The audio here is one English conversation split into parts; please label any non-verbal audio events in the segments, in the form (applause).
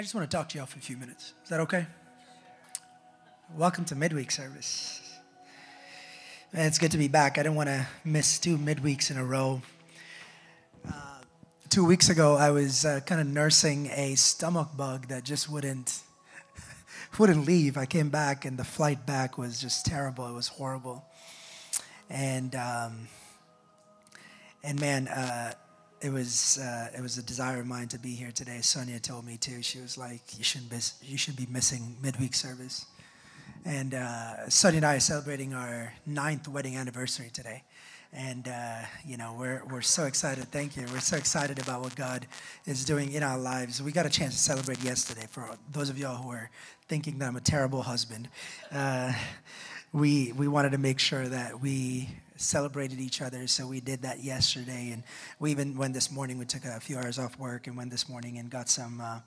I just want to talk to y'all for a few minutes. Is that okay? Welcome to midweek service. Man, it's good to be back. I didn't want to miss two midweeks in a row. Uh, two weeks ago, I was uh, kind of nursing a stomach bug that just wouldn't (laughs) wouldn't leave. I came back, and the flight back was just terrible. It was horrible, and um, and man. Uh, it was uh, it was a desire of mine to be here today. Sonia told me too. She was like, "You shouldn't be you should be missing midweek service." And uh, Sonia and I are celebrating our ninth wedding anniversary today, and uh, you know we're we're so excited. Thank you. We're so excited about what God is doing in our lives. We got a chance to celebrate yesterday. For those of y'all who are thinking that I'm a terrible husband, uh, we we wanted to make sure that we celebrated each other. So we did that yesterday, and we even went this morning. We took a few hours off work and went this morning and got some uh,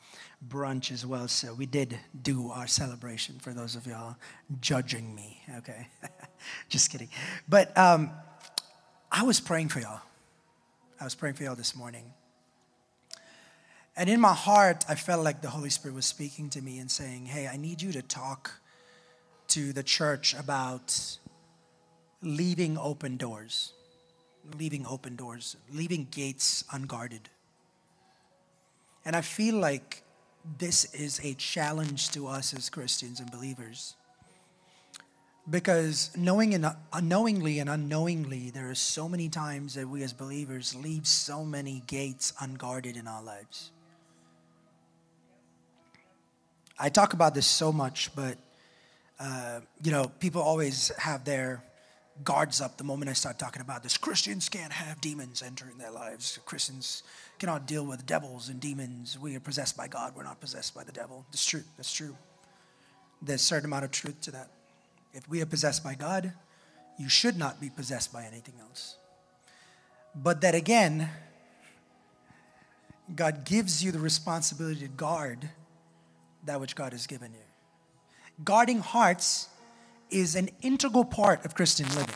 brunch as well. So we did do our celebration. For those of y'all judging me, okay, (laughs) just kidding. But um, I was praying for y'all. I was praying for y'all this morning. And in my heart, I felt like the Holy Spirit was speaking to me and saying, Hey, I need you to talk to the church about leaving open doors, leaving open doors, leaving gates unguarded. And I feel like this is a challenge to us as Christians and believers. Because knowing and unknowingly and unknowingly, there are so many times that we as believers leave so many gates unguarded in our lives. I talk about this so much, but uh, you know, people always have their guards up the moment I start talking about this. Christians can't have demons entering their lives. Christians cannot deal with devils and demons. We are possessed by God. We're not possessed by the devil. That's true. That's true. There's a certain amount of truth to that. If we are possessed by God, you should not be possessed by anything else. But that again, God gives you the responsibility to guard that which God has given you. Guarding hearts is an integral part of Christian living.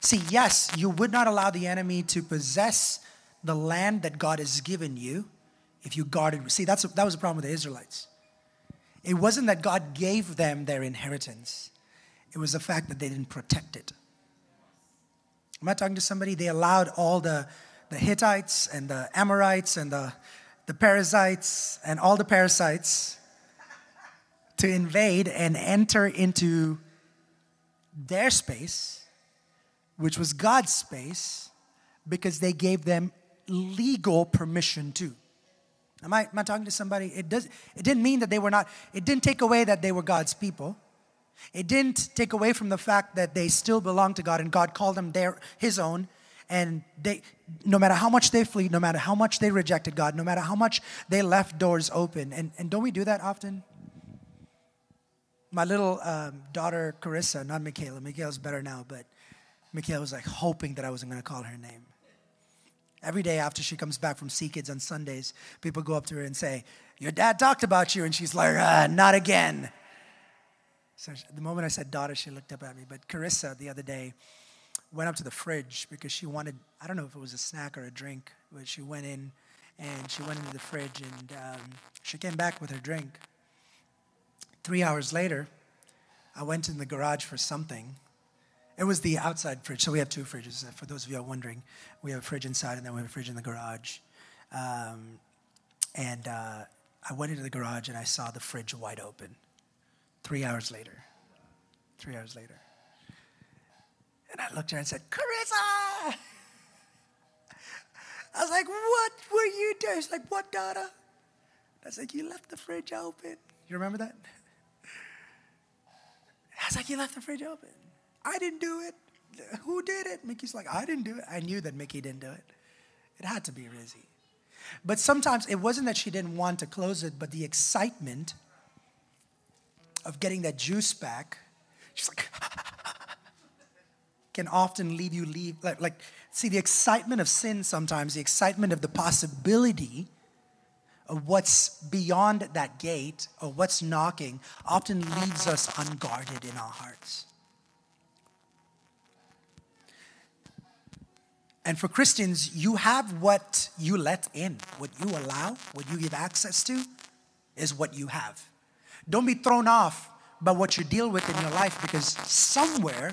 See, yes, you would not allow the enemy to possess the land that God has given you if you guarded. See, that's, that was the problem with the Israelites. It wasn't that God gave them their inheritance, it was the fact that they didn't protect it. Am I talking to somebody? They allowed all the, the Hittites and the Amorites and the, the Perizzites and all the parasites to invade and enter into their space, which was God's space, because they gave them legal permission to. Am I, am I talking to somebody? It, does, it didn't mean that they were not, it didn't take away that they were God's people. It didn't take away from the fact that they still belong to God and God called them their, his own. And they, no matter how much they flee, no matter how much they rejected God, no matter how much they left doors open. And, and don't we do that often? My little um, daughter Carissa, not Michaela. Michaela's better now, but Michaela was like hoping that I wasn't going to call her name. Every day after she comes back from Sea Kids on Sundays, people go up to her and say, "Your dad talked about you," and she's like, ah, "Not again." So the moment I said daughter, she looked up at me. But Carissa, the other day, went up to the fridge because she wanted, I don't know if it was a snack or a drink, but she went in and she went into the fridge and um, she came back with her drink. Three hours later, I went in the garage for something. It was the outside fridge. So we have two fridges. For those of you are wondering, we have a fridge inside and then we have a fridge in the garage. Um, and uh, I went into the garage and I saw the fridge wide open. Three hours later. Three hours later. And I looked at her and said, Carissa! I was like, what were you doing? She's like, what, daughter? I was like, you left the fridge open. You remember that? I was like, you left the fridge open. I didn't do it. Who did it? Mickey's like, I didn't do it. I knew that Mickey didn't do it. It had to be Rizzy. But sometimes it wasn't that she didn't want to close it, but the excitement of getting that juice back, she's like, (laughs) can often leave you leave like, like see the excitement of sin sometimes, the excitement of the possibility what's beyond that gate or what's knocking often leaves us unguarded in our hearts. And for Christians, you have what you let in, what you allow, what you give access to, is what you have. Don't be thrown off by what you deal with in your life because somewhere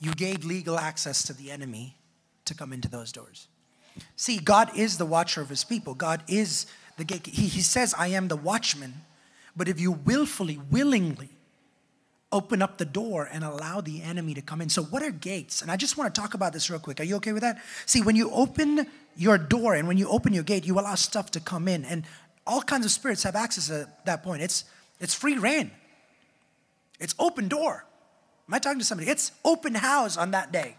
you gave legal access to the enemy to come into those doors. See, God is the watcher of his people. God is the gate. He, he says, I am the watchman. But if you willfully, willingly open up the door and allow the enemy to come in. So, what are gates? And I just want to talk about this real quick. Are you okay with that? See, when you open your door and when you open your gate, you allow stuff to come in. And all kinds of spirits have access at that point. It's, it's free reign, it's open door. Am I talking to somebody? It's open house on that day.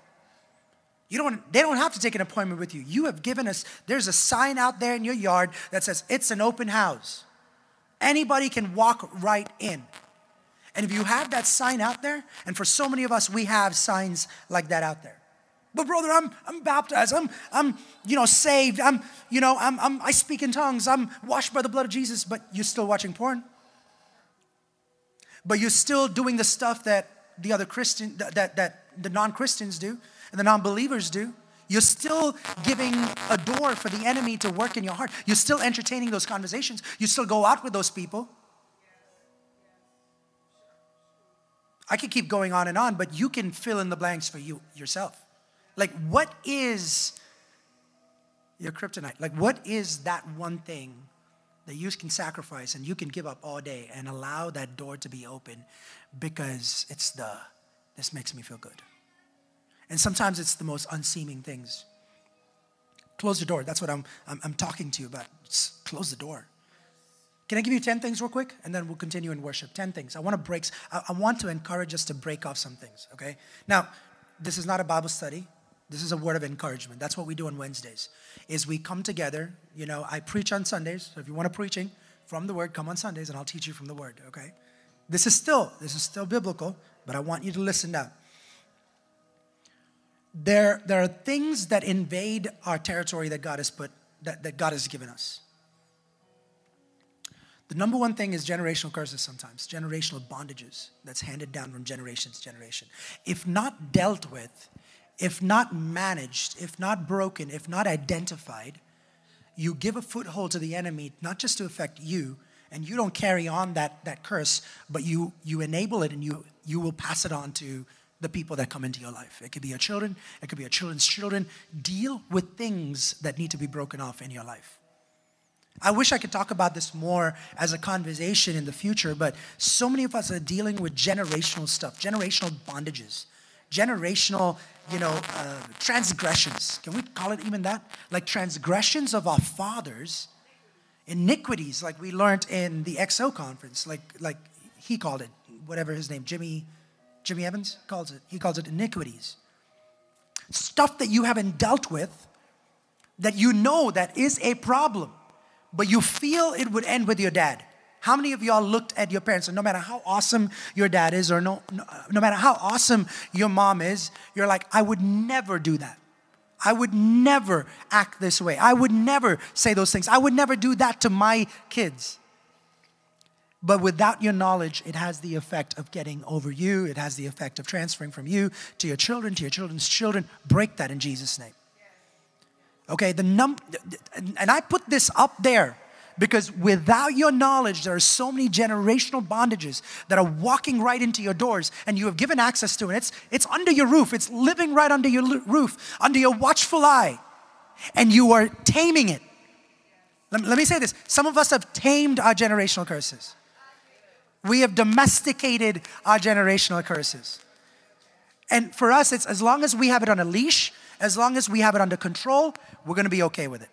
You don't, they don't have to take an appointment with you. You have given us, there's a sign out there in your yard that says it's an open house. Anybody can walk right in. And if you have that sign out there, and for so many of us, we have signs like that out there. But brother, I'm I'm baptized. I'm I'm you know saved. I'm you know I'm, I'm I speak in tongues. I'm washed by the blood of Jesus. But you're still watching porn. But you're still doing the stuff that the other Christian that that, that the non-Christians do and the non-believers do. You're still giving a door for the enemy to work in your heart. You're still entertaining those conversations. You still go out with those people. I could keep going on and on, but you can fill in the blanks for you yourself. Like, what is your kryptonite? Like, what is that one thing that you can sacrifice and you can give up all day and allow that door to be open because it's the, this makes me feel good. And sometimes it's the most unseeming things. Close the door. That's what I'm, I'm, I'm talking to you about. Just close the door. Can I give you 10 things real quick? And then we'll continue in worship. 10 things. I want to break, I, I want to encourage us to break off some things, okay? Now, this is not a Bible study. This is a word of encouragement. That's what we do on Wednesdays. Is we come together, you know, I preach on Sundays. So if you want a preaching from the word, come on Sundays and I'll teach you from the word, okay? This is still, this is still biblical, but I want you to listen now. There, there are things that invade our territory that God has put, that, that God has given us. The number one thing is generational curses sometimes, generational bondages that's handed down from generation to generation. If not dealt with, if not managed, if not broken, if not identified, you give a foothold to the enemy, not just to affect you, and you don't carry on that, that curse, but you, you enable it and you, you will pass it on to the people that come into your life. It could be your children, it could be your children's children. Deal with things that need to be broken off in your life. I wish I could talk about this more as a conversation in the future, but so many of us are dealing with generational stuff, generational bondages, generational, you know, uh, transgressions. Can we call it even that? Like transgressions of our fathers, iniquities, like we learned in the XO conference, like like he called it, whatever his name, Jimmy, Jimmy Evans calls it. He calls it iniquities. Stuff that you haven't dealt with, that you know that is a problem but you feel it would end with your dad. How many of y'all looked at your parents and no matter how awesome your dad is or no, no, no matter how awesome your mom is, you're like, I would never do that. I would never act this way. I would never say those things. I would never do that to my kids. But without your knowledge, it has the effect of getting over you. It has the effect of transferring from you to your children, to your children's children. Break that in Jesus' name. Okay, the num and I put this up there because without your knowledge, there are so many generational bondages that are walking right into your doors and you have given access to it. It's, it's under your roof, it's living right under your roof, under your watchful eye, and you are taming it. Let, let me say this some of us have tamed our generational curses, we have domesticated our generational curses. And for us, it's as long as we have it on a leash, as long as we have it under control, we're going to be okay with it.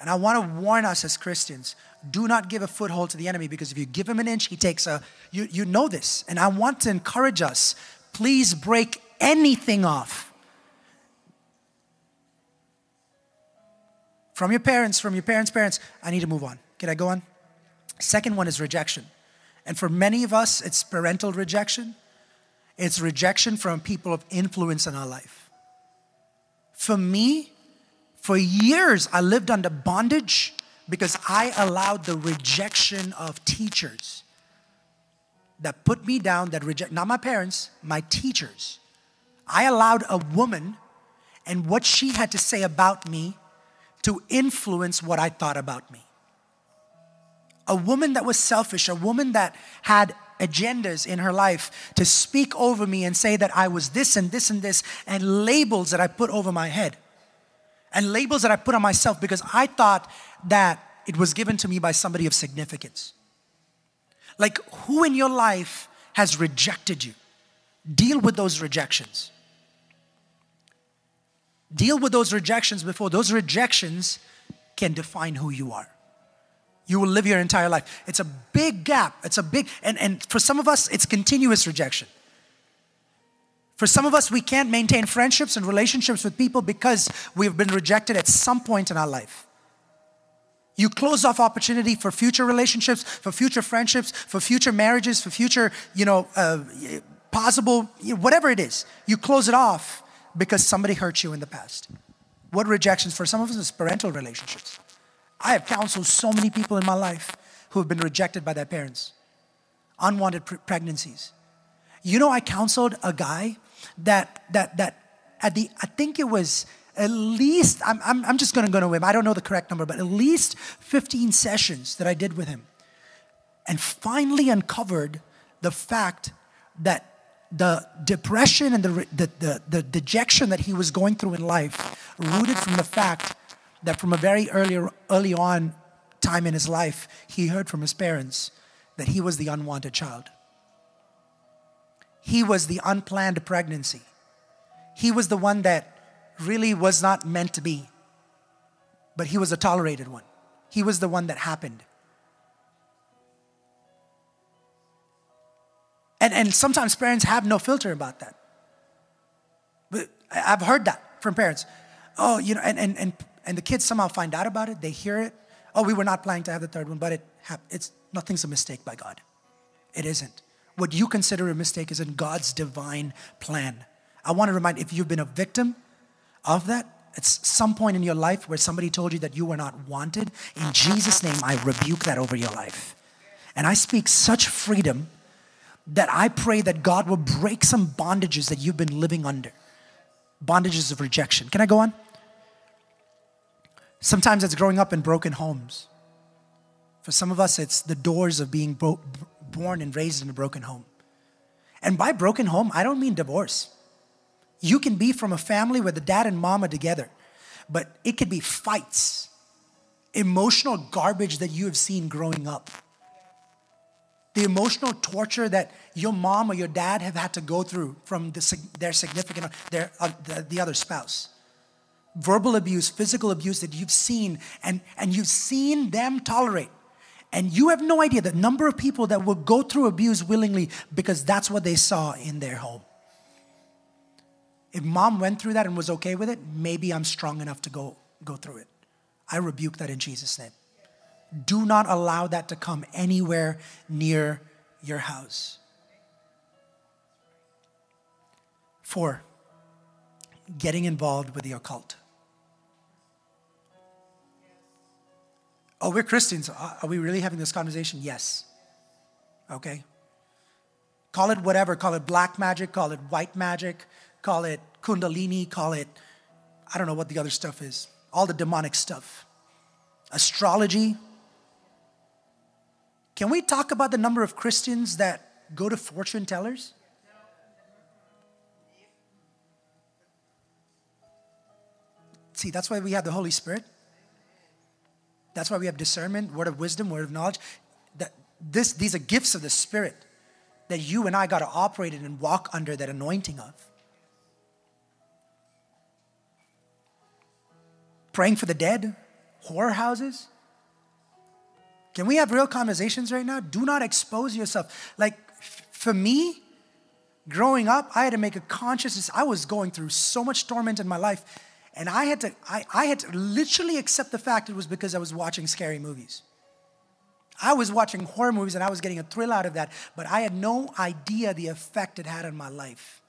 And I want to warn us as Christians do not give a foothold to the enemy because if you give him an inch, he takes a. You, you know this. And I want to encourage us please break anything off. From your parents, from your parents' parents, I need to move on. Can I go on? Second one is rejection. And for many of us, it's parental rejection, it's rejection from people of influence in our life. For me, for years, I lived under bondage because I allowed the rejection of teachers that put me down, that reject, not my parents, my teachers. I allowed a woman and what she had to say about me to influence what I thought about me. A woman that was selfish, a woman that had agendas in her life to speak over me and say that I was this and this and this, and labels that I put over my head, and labels that I put on myself because I thought that it was given to me by somebody of significance. Like, who in your life has rejected you? Deal with those rejections. Deal with those rejections before those rejections can define who you are. You will live your entire life. It's a big gap. It's a big, and, and for some of us, it's continuous rejection. For some of us, we can't maintain friendships and relationships with people because we've been rejected at some point in our life. You close off opportunity for future relationships, for future friendships, for future marriages, for future, you know, uh, possible, whatever it is. You close it off because somebody hurt you in the past. What rejections for some of us is parental relationships. I have counseled so many people in my life who have been rejected by their parents, unwanted pre- pregnancies. You know, I counseled a guy that that that at the I think it was at least I'm I'm, I'm just going to go to him. I don't know the correct number, but at least 15 sessions that I did with him, and finally uncovered the fact that the depression and the, the, the, the, dejection that he was going through in life rooted from the fact that from a very early, early on time in his life, he heard from his parents that he was the unwanted child. He was the unplanned pregnancy. He was the one that really was not meant to be, but he was a tolerated one. He was the one that happened. And, and sometimes parents have no filter about that. But I've heard that from parents. Oh, you know, and, and, and, and the kids somehow find out about it, they hear it. Oh, we were not planning to have the third one, but it it's nothing's a mistake by God. It isn't. What you consider a mistake is in God's divine plan. I want to remind if you've been a victim of that, at some point in your life where somebody told you that you were not wanted. In Jesus' name, I rebuke that over your life. And I speak such freedom that I pray that God will break some bondages that you've been living under bondages of rejection. Can I go on? Sometimes it's growing up in broken homes. For some of us, it's the doors of being bro- born and raised in a broken home. And by broken home, I don't mean divorce. You can be from a family where the dad and mom are together, but it could be fights, emotional garbage that you have seen growing up the emotional torture that your mom or your dad have had to go through from the, their significant, their, uh, the, the other spouse. Verbal abuse, physical abuse that you've seen and, and you've seen them tolerate. And you have no idea the number of people that will go through abuse willingly because that's what they saw in their home. If mom went through that and was okay with it, maybe I'm strong enough to go, go through it. I rebuke that in Jesus' name. Do not allow that to come anywhere near your house. Four, getting involved with the occult. Oh, we're Christians. Uh, are we really having this conversation? Yes. Okay. Call it whatever. Call it black magic, call it white magic, call it kundalini, call it, I don't know what the other stuff is. All the demonic stuff. Astrology, can we talk about the number of Christians that go to fortune tellers? See, that's why we have the Holy Spirit. That's why we have discernment, word of wisdom, word of knowledge. That this, these are gifts of the Spirit that you and I got to operate in and walk under that anointing of. Praying for the dead, whorehouses. Can we have real conversations right now? Do not expose yourself. Like for me, growing up, I had to make a conscious I was going through so much torment in my life. And I had to, I, I had to literally accept the fact it was because I was watching scary movies. I was watching horror movies and I was getting a thrill out of that, but I had no idea the effect it had on my life.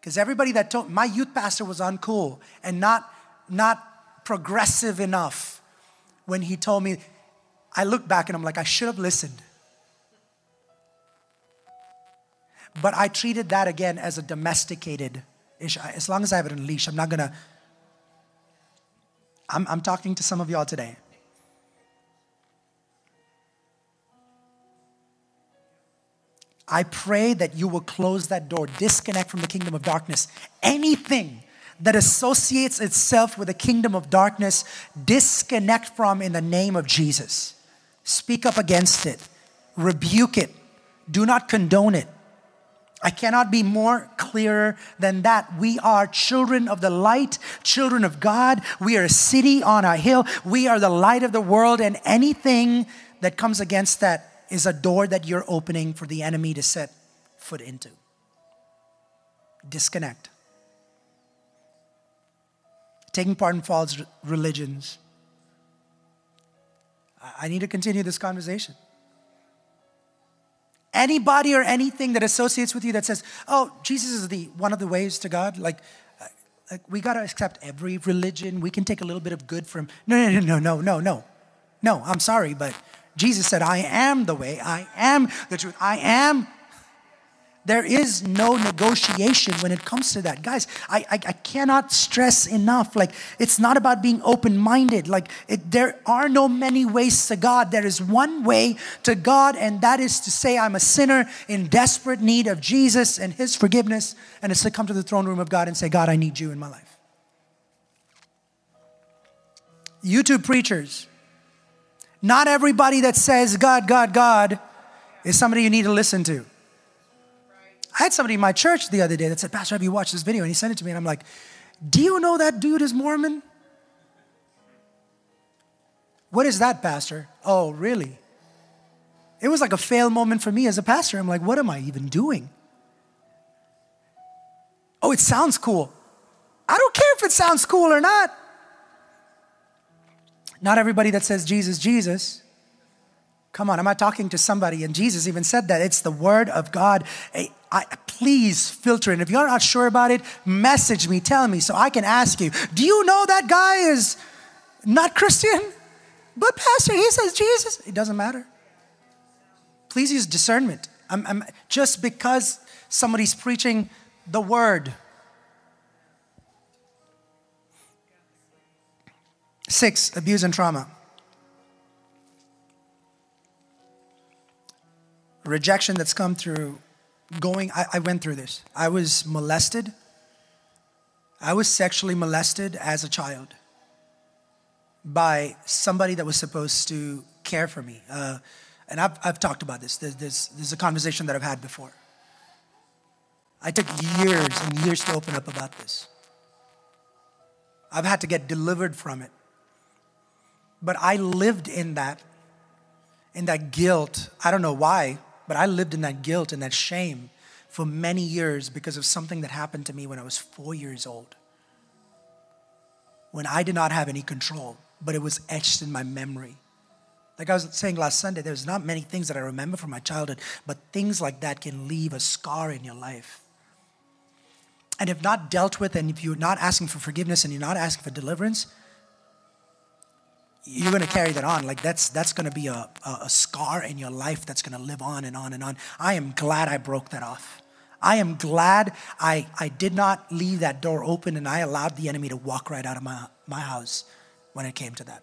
Because everybody that told my youth pastor was uncool and not, not progressive enough when he told me I look back and I'm like, I should have listened. But I treated that again as a domesticated issue. As long as I have it on leash, I'm not gonna. I'm, I'm talking to some of y'all today. I pray that you will close that door, disconnect from the kingdom of darkness. Anything that associates itself with the kingdom of darkness, disconnect from in the name of Jesus. Speak up against it, rebuke it, do not condone it. I cannot be more clearer than that. We are children of the light, children of God. We are a city on a hill. We are the light of the world, and anything that comes against that is a door that you're opening for the enemy to set foot into. Disconnect. Taking part in false religions. I need to continue this conversation. Anybody or anything that associates with you that says, "Oh, Jesus is the one of the ways to God," like, uh, like we gotta accept every religion. We can take a little bit of good from. No, no, no, no, no, no, no. I'm sorry, but Jesus said, I am the way, I am the truth, I am. There is no negotiation when it comes to that. Guys, I, I, I cannot stress enough. Like, it's not about being open minded. Like, it, there are no many ways to God. There is one way to God, and that is to say, I'm a sinner in desperate need of Jesus and His forgiveness, and it's to come to the throne room of God and say, God, I need you in my life. YouTube preachers, not everybody that says God, God, God is somebody you need to listen to. I had somebody in my church the other day that said, Pastor, have you watched this video? And he sent it to me, and I'm like, Do you know that dude is Mormon? What is that, Pastor? Oh, really? It was like a fail moment for me as a pastor. I'm like, What am I even doing? Oh, it sounds cool. I don't care if it sounds cool or not. Not everybody that says Jesus, Jesus. Come on, am I talking to somebody? And Jesus even said that it's the word of God. I, please filter it. If you're not sure about it, message me, tell me so I can ask you. Do you know that guy is not Christian? But Pastor, he says Jesus. It doesn't matter. Please use discernment. I'm, I'm, just because somebody's preaching the word Six, abuse and trauma. Rejection that's come through going, I, I went through this. I was molested. I was sexually molested as a child by somebody that was supposed to care for me. Uh, and I've, I've talked about this. There's, there's, there's a conversation that I've had before. I took years and years to open up about this. I've had to get delivered from it. But I lived in that, in that guilt. I don't know why, but I lived in that guilt and that shame for many years because of something that happened to me when I was four years old. When I did not have any control, but it was etched in my memory. Like I was saying last Sunday, there's not many things that I remember from my childhood, but things like that can leave a scar in your life. And if not dealt with, and if you're not asking for forgiveness and you're not asking for deliverance, you're going to carry that on. Like that's that's going to be a, a, a scar in your life that's going to live on and on and on. I am glad I broke that off. I am glad I, I did not leave that door open and I allowed the enemy to walk right out of my, my house when it came to that.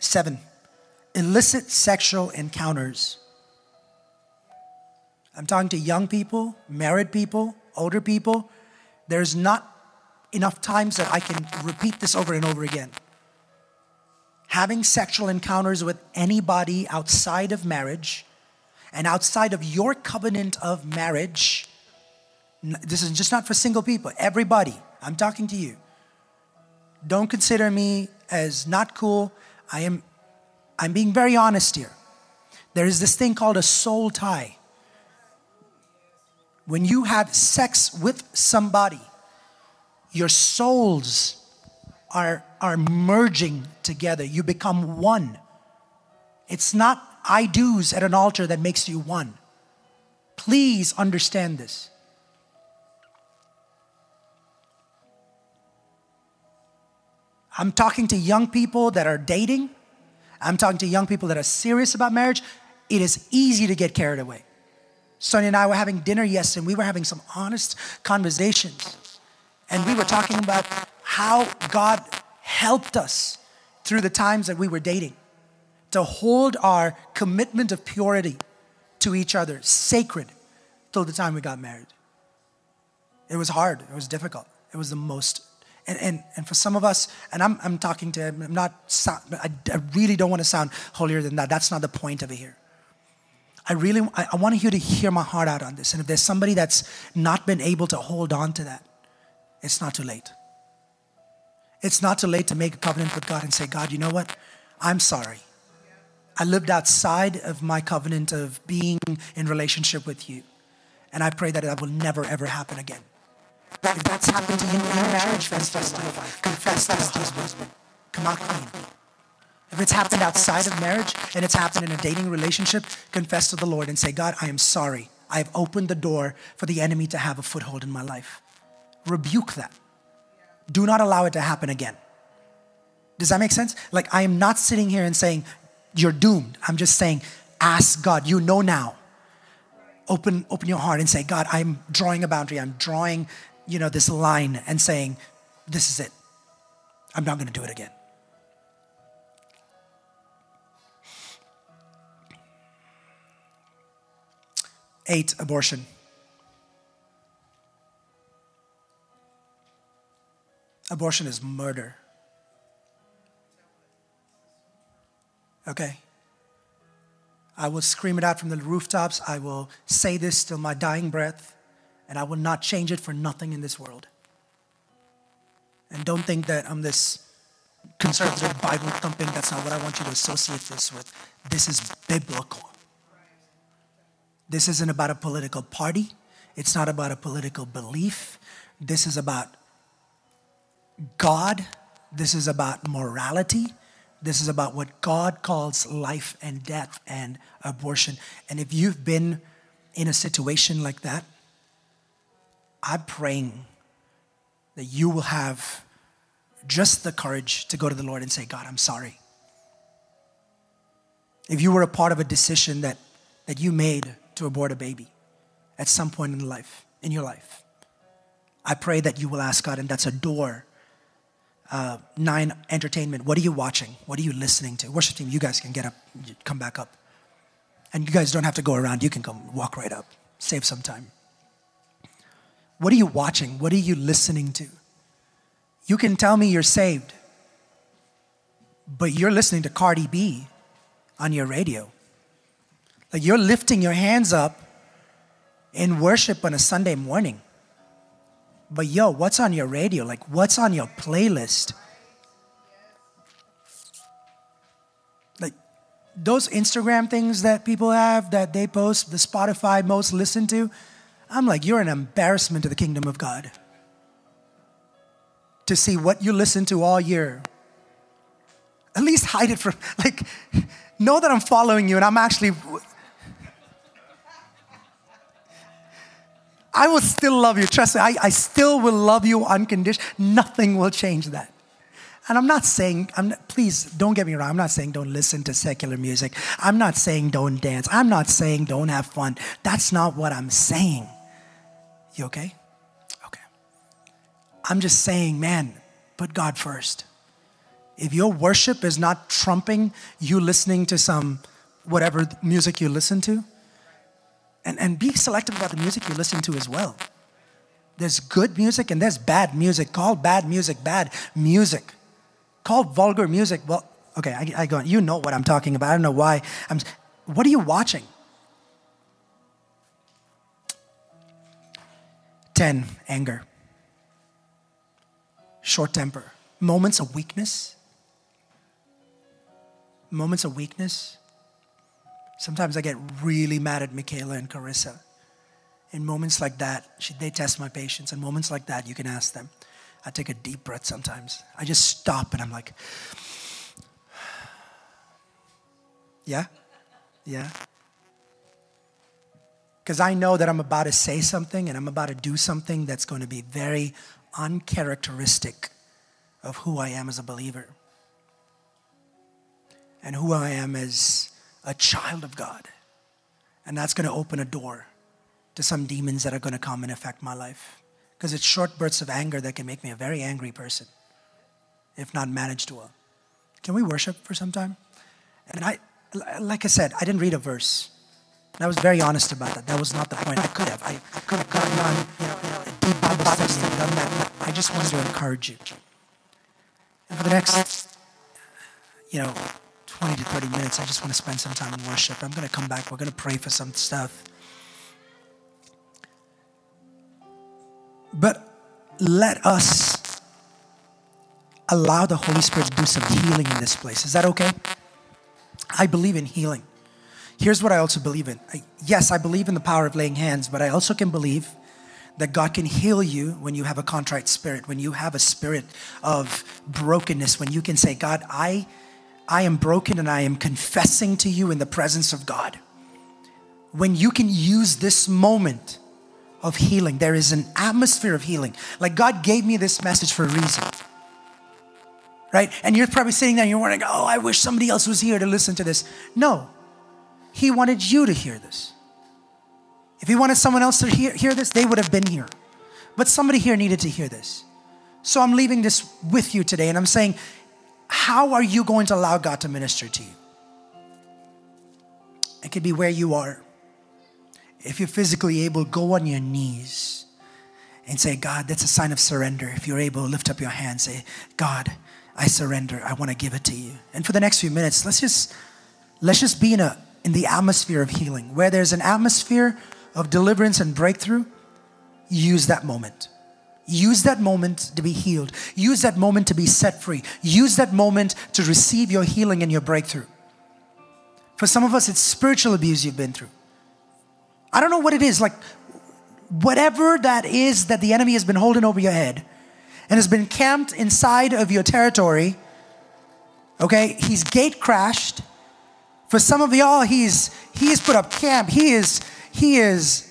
Seven, illicit sexual encounters. I'm talking to young people, married people, older people, there's not enough times that I can repeat this over and over again. Having sexual encounters with anybody outside of marriage and outside of your covenant of marriage, this is just not for single people, everybody. I'm talking to you. Don't consider me as not cool. I am I'm being very honest here. There is this thing called a soul tie when you have sex with somebody, your souls are, are merging together. You become one. It's not I do's at an altar that makes you one. Please understand this. I'm talking to young people that are dating. I'm talking to young people that are serious about marriage. It is easy to get carried away. Sonia and I were having dinner yesterday, and we were having some honest conversations. And we were talking about how God helped us through the times that we were dating to hold our commitment of purity to each other sacred till the time we got married. It was hard, it was difficult, it was the most. And, and, and for some of us, and I'm, I'm talking to, I'm not, I, I really don't want to sound holier than that. That's not the point of it here. I really, I, I want you to hear my heart out on this. And if there's somebody that's not been able to hold on to that, it's not too late. It's not too late to make a covenant with God and say, God, you know what? I'm sorry. I lived outside of my covenant of being in relationship with you. And I pray that that will never, ever happen again. If that's happened to you in your marriage, confess to your wife. Confess to your husband. Come out clean. If it's happened outside of marriage and it's happened in a dating relationship, confess to the Lord and say, God, I am sorry. I have opened the door for the enemy to have a foothold in my life. Rebuke that. Do not allow it to happen again. Does that make sense? Like, I am not sitting here and saying, you're doomed. I'm just saying, ask God. You know now. Open, open your heart and say, God, I'm drawing a boundary. I'm drawing, you know, this line and saying, this is it. I'm not going to do it again. Eight, abortion. Abortion is murder. Okay? I will scream it out from the rooftops. I will say this till my dying breath, and I will not change it for nothing in this world. And don't think that I'm this conservative Bible thumping. That's not what I want you to associate this with. This is biblical. This isn't about a political party, it's not about a political belief. This is about God, this is about morality. This is about what God calls life and death and abortion. And if you've been in a situation like that, I'm praying that you will have just the courage to go to the Lord and say, God, I'm sorry. If you were a part of a decision that, that you made to abort a baby at some point in life, in your life, I pray that you will ask God, and that's a door uh, Nine Entertainment, what are you watching? What are you listening to? Worship team, you guys can get up, come back up. And you guys don't have to go around, you can come walk right up, save some time. What are you watching? What are you listening to? You can tell me you're saved, but you're listening to Cardi B on your radio. Like you're lifting your hands up in worship on a Sunday morning. But yo, what's on your radio? Like, what's on your playlist? Like, those Instagram things that people have that they post, the Spotify most listened to, I'm like, you're an embarrassment to the kingdom of God. To see what you listen to all year. At least hide it from, (laughs) like, know that I'm following you and I'm actually I will still love you. Trust me, I, I still will love you unconditionally. Nothing will change that. And I'm not saying, I'm please don't get me wrong. I'm not saying don't listen to secular music. I'm not saying don't dance. I'm not saying don't have fun. That's not what I'm saying. You okay? Okay. I'm just saying, man, put God first. If your worship is not trumping you listening to some whatever music you listen to, and, and be selective about the music you listen to as well. There's good music and there's bad music. Call bad music bad music. Call vulgar music. Well, okay, I, I go. You know what I'm talking about. I don't know why. I'm, what are you watching? 10, anger. Short temper. Moments of weakness. Moments of weakness. Sometimes I get really mad at Michaela and Carissa. In moments like that, she, they test my patience. In moments like that, you can ask them. I take a deep breath sometimes. I just stop and I'm like, (sighs) yeah? Yeah? Because I know that I'm about to say something and I'm about to do something that's going to be very uncharacteristic of who I am as a believer and who I am as a child of God. And that's going to open a door to some demons that are going to come and affect my life. Because it's short bursts of anger that can make me a very angry person if not managed well. Can we worship for some time? And I, like I said, I didn't read a verse. And I was very honest about that. That was not the point. I could have. I, could have gotten on, you know, a deep Bible study and done that. I just wanted to encourage you. And for the next, you know, 20 to 30 minutes, I just want to spend some time in worship. I'm going to come back. We're going to pray for some stuff. But let us allow the Holy Spirit to do some healing in this place. Is that okay? I believe in healing. Here's what I also believe in. I, yes, I believe in the power of laying hands, but I also can believe that God can heal you when you have a contrite spirit, when you have a spirit of brokenness, when you can say, God, I, I am broken and I am confessing to you in the presence of God. When you can use this moment of healing, there is an atmosphere of healing. Like God gave me this message for a reason right? And you're probably sitting there and you're wondering, oh, I wish somebody else was here to listen to this. No, He wanted you to hear this. If He wanted someone else to hear, hear this, they would have been here. But somebody here needed to hear this. So I'm leaving this with you today and I'm saying, how are you going to allow God to minister to you? It could be where you are. If you're physically able, go on your knees and say, God, that's a sign of surrender. If you're able, to lift up your hand, say, God, I surrender. I want to give it to you. And for the next few minutes, let's just let's just be in a in the atmosphere of healing. Where there's an atmosphere of deliverance and breakthrough, use that moment. Use that moment to be healed. Use that moment to be set free. Use that moment to receive your healing and your breakthrough. For some of us, it's spiritual abuse you've been through. I don't know what it is, like whatever that is that the enemy has been holding over your head and has been camped inside of your territory, okay, he's gate crashed. For some of y'all, he's he's put up camp. He is he is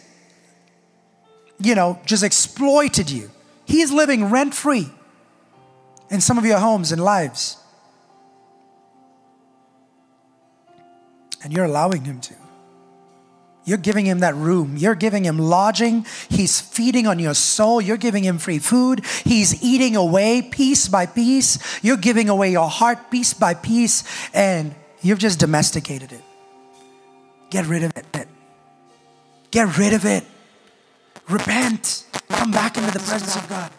you know just exploited you. He's living rent free in some of your homes and lives. And you're allowing him to. You're giving him that room. You're giving him lodging. He's feeding on your soul. You're giving him free food. He's eating away piece by piece. You're giving away your heart piece by piece, and you've just domesticated it. Get rid of it. Get rid of it. Repent. Come back into the presence of God.